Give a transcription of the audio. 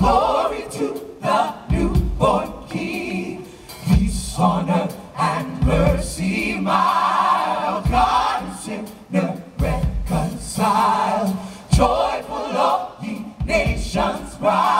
Glory to the newborn King, peace on earth and mercy mild. God and sinner reconciled, joyful all ye nations rise.